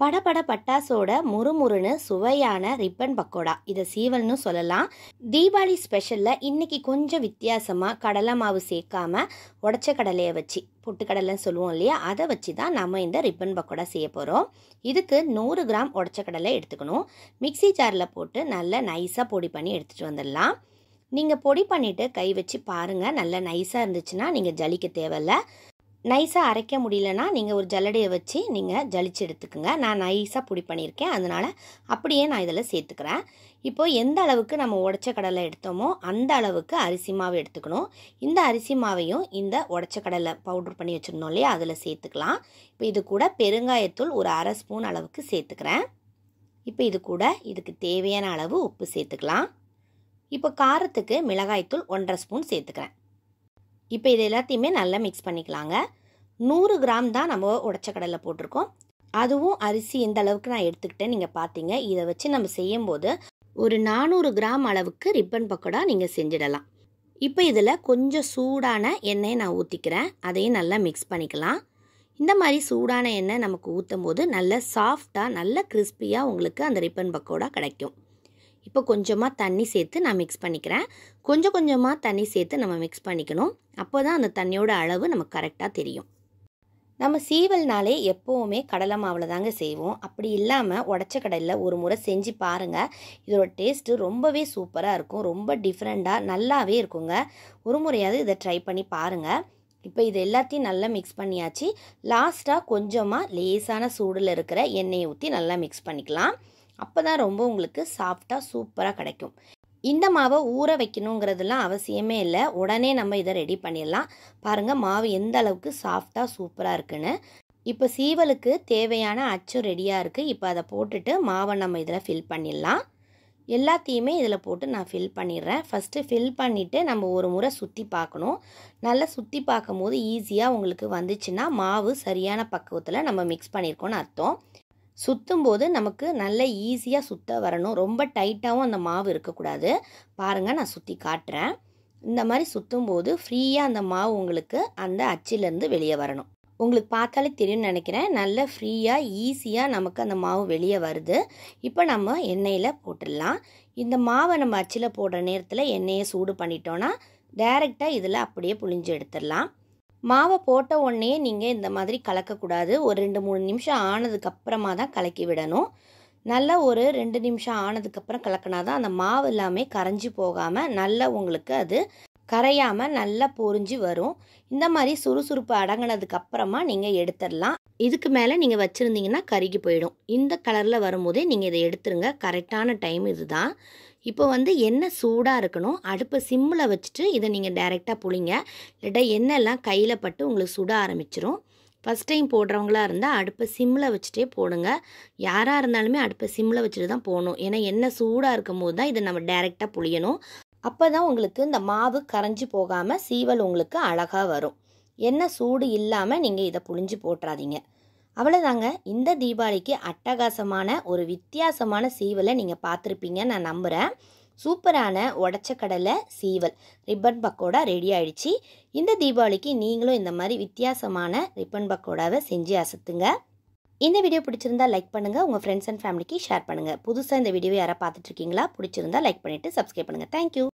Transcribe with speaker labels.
Speaker 1: படபட பட்டாசோட முறுமுறுன்னு சுவையான ரிப்பன் பக்கோடா. இதை சீவல்னு சொல்லலாம். தீபாவளி ஸ்பெஷலில் இன்னைக்கு கொஞ்சம் வித்தியாசமாக கடலை மாவு சேர்க்காம உடச்ச கடலையை வச்சு பொட்டுக்கடலைன்னு சொல்லுவோம் இல்லையா? அதை வச்சு தான் நம்ம இந்த ரிப்பன் பக்கோடா செய்ய போகிறோம் இதுக்கு நூறு கிராம் உடச்ச கடலை எடுத்துக்கணும். மிக்ஸி ஜாரில் போட்டு நல்லா நைஸாக பொடி பண்ணி எடுத்துகிட்டு வந்துடலாம். நீங்கள் பொடி பண்ணிவிட்டு கை வச்சு பாருங்கள் நல்லா நைஸாக இருந்துச்சுன்னா நீங்கள் ஜலிக்க தேவையில்ல. நைஸாக அரைக்க முடியலன்னா நீங்கள் ஒரு ஜல்லடையை வச்சு நீங்கள் ஜலிச்சு எடுத்துக்கோங்க. நான் நைஸாக பொடி பண்ணியிருக்கேன். அதனால் அப்படியே நான் இதில் சேர்த்துக்கிறேன். இப்போது எந்த அளவுக்கு நம்ம உடச்ச கடலை எடுத்தோமோ அந்த அளவுக்கு அரிசி மாவு எடுத்துக்கணும். இந்த அரிசி மாவையும் இந்த உடச்ச கடலை பவுட்ரு பண்ணி வச்சுருந்தோம் இல்லையா? அதில் சேர்த்துக்கலாம். இப்போ இது கூட பெருங்காயத்தூள் ஒரு அரை ஸ்பூன் அளவுக்கு சேர்த்துக்கிறேன். இப்போ இது கூட இதுக்கு தேவையான அளவு உப்பு சேர்த்துக்கலாம். இப்போ காரத்துக்கு மிளகாய்த்தூள் ஒன்றரை ஸ்பூன் சேர்த்துக்கிறேன். இப்போ இது எல்லாத்தையுமே நல்லா மிக்ஸ் பண்ணிக்கலாங்க. நூறு கிராம் தான் நம்ம உடச்ச கடலை போட்டிருக்கோம். அதுவும் அரிசி இந்த அளவுக்கு நான் எடுத்துக்கிட்டேன் நீங்கள் பார்த்தீங்க இதை வச்சு நம்ம செய்யும்போது ஒரு நானூறு கிராம் அளவுக்கு ரிப்பன் பக்கோடா நீங்கள் செஞ்சிடலாம். இப்போ இதில் கொஞ்சம் சூடான எண்ணெயை நான் ஊற்றிக்கிறேன் அதையும் நல்லா மிக்ஸ் பண்ணிக்கலாம். இந்த மாதிரி சூடான எண்ணெய் நமக்கு ஊற்றும் போது நல்ல சாஃப்டாக நல்ல கிறிஸ்பியாக உங்களுக்கு அந்த ரிப்பன் பக்கோடா கிடைக்கும். இப்போ கொஞ்சமாக தண்ணி சேர்த்து நான் மிக்ஸ் பண்ணிக்கிறேன். கொஞ்சம் கொஞ்சமாக தண்ணி சேர்த்து நம்ம மிக்ஸ் பண்ணிக்கணும். அப்போ தான் அந்த தண்ணியோட அளவு நமக்கு கரெக்டாக தெரியும். நம்ம சீவல்னாலே எப்போவுமே கடலை மாவில் தாங்க செய்வோம். அப்படி இல்லாமல் உடச்ச கடலில் ஒரு முறை செஞ்சு பாருங்கள் இதோட டேஸ்ட்டு ரொம்பவே சூப்பராக இருக்கும். ரொம்ப டிஃப்ரெண்ட்டாக நல்லாவே இருக்குங்க. ஒரு முறையாவது இதை ட்ரை பண்ணி பாருங்கள் இப்போ இது எல்லாத்தையும் நல்லா மிக்ஸ் பண்ணியாச்சு. லாஸ்ட்டாக கொஞ்சமாக லேசான சூடில் இருக்கிற எண்ணெயை ஊற்றி நல்லா மிக்ஸ் பண்ணிக்கலாம். அப்போ தான் ரொம்ப உங்களுக்கு சாஃப்டாக சூப்பராக கிடைக்கும். இந்த மாவை ஊற வைக்கணுங்கிறதுலாம் அவசியமே இல்லை. உடனே நம்ம இதை ரெடி பண்ணிடலாம். பாருங்கள் மாவு எந்த அளவுக்கு சாஃப்டாக சூப்பராக இருக்குன்னு. இப்போ சீவலுக்கு தேவையான அச்சும் ரெடியாக இருக்குது இப்போ அதை போட்டுட்டு மாவை நம்ம இதில் ஃபில் பண்ணிடலாம். எல்லாத்தையுமே இதில் போட்டு நான் ஃபில் பண்ணிடுறேன். ஃபஸ்ட்டு ஃபில் பண்ணிவிட்டு நம்ம ஒரு முறை சுற்றி பார்க்கணும். நல்லா சுற்றி பார்க்கும் போது ஈஸியாக உங்களுக்கு வந்துச்சுன்னா மாவு சரியான பக்குவத்தில் நம்ம மிக்ஸ் பண்ணியிருக்கோன்னு அர்த்தம். சுற்றும் போது நமக்கு நல்ல ஈஸியாக சுத்த வரணும். ரொம்ப டைட்டாகவும் அந்த மாவு இருக்கக்கூடாது. பாருங்கள் நான் சுற்றி காட்டுறேன். இந்த மாதிரி சுற்றும் போது ஃப்ரீயாக அந்த மாவு உங்களுக்கு அந்த அச்சிலேருந்து வெளியே வரணும். உங்களுக்கு பார்த்தாலே தெரியும்னு நினைக்கிறேன். நல்ல ஃப்ரீயாக ஈஸியாக நமக்கு அந்த மாவு வெளியே வருது. இப்போ நம்ம எண்ணெயில் போட்டுடலாம். இந்த மாவை நம்ம அச்சில் போடுற நேரத்தில் எண்ணெயை சூடு பண்ணிட்டோன்னா டைரெக்டாக இதில் அப்படியே புளிஞ்சு எடுத்துடலாம். மாவை போட்ட உடனே நீங்கள் இந்த மாதிரி கலக்கக்கூடாது. ஒரு ரெண்டு மூணு நிமிஷம் ஆனதுக்கப்புறமா தான் கலக்கி விடணும். நல்லா ஒரு ரெண்டு நிமிஷம் ஆனதுக்கப்புறம் கலக்கினா தான் அந்த மாவு எல்லாமே கரைஞ்சி போகாமல் நல்லா உங்களுக்கு அது கரையாமல் நல்லா பொறிஞ்சு வரும். இந்த மாதிரி சுறுசுறுப்பு அடங்கினதுக்கு அப்புறமா நீங்கள் எடுத்துடலாம். இதுக்கு மேலே நீங்கள் வச்சுருந்தீங்கன்னா கருகி போயிடும். இந்த கலரில் வரும்போதே நீங்கள் இதை எடுத்துருங்க. கரெக்டான டைம் இதுதான். இப்போ வந்து எண்ணெய் சூடாக இருக்கணும். அடுப்பை சிம்மில் வச்சுட்டு இதை நீங்கள் டைரெக்டாக புளிங்க இல்லாட்டா எண்ணெய்லாம் கையில் பட்டு உங்களுக்கு சுட ஆரம்பிச்சிரும். ஃபஸ்ட் டைம் போடுறவங்களா இருந்தால் அடுப்பை சிம்மில் வச்சுட்டே போடுங்க. யாராக இருந்தாலுமே அடுப்பை சிம்மில் வச்சுட்டு தான் போகணும். ஏன்னா எண்ணெய் சூடாக இருக்கும் போது தான் இதை நம்ம டைரெக்டாக புளியணும் அப்போ தான் உங்களுக்கு இந்த மாவு கரைஞ்சி போகாமல் சீவல் உங்களுக்கு அழகாக வரும். என்ன சூடு இல்லாமல் நீங்கள் இதை புழிஞ்சு போட்டுறாதீங்க. அவ்வளோதாங்க இந்த தீபாவளிக்கு அட்டகாசமான ஒரு வித்தியாசமான சீவலை நீங்கள் பார்த்துருப்பீங்க நான் நம்புகிறேன் சூப்பரான உடச்ச கடலை சீவல். ரிப்பன் பக்கோடா ரெடி ஆயிடுச்சு. இந்த தீபாவளிக்கு நீங்களும் இந்த மாதிரி வித்தியாசமான ரிப்பன் பக்கோடாவை செஞ்சு அசத்துங்க. இந்த வீடியோ பிடிச்சிருந்தா லைக் பண்ணுங்கள் உங்கள் ஃப்ரெண்ட்ஸ் அண்ட் ஃபேமிலிக்கு ஷேர் பண்ணுங்கள் புதுசாக இந்த வீடியோ யாராவது பார்த்துட்ருக்கீங்களா பிடிச்சிருந்தா லைக் பண்ணிவிட்டு சப்ஸ்கிரைப் பண்ணுங்கள் தேங்க்யூ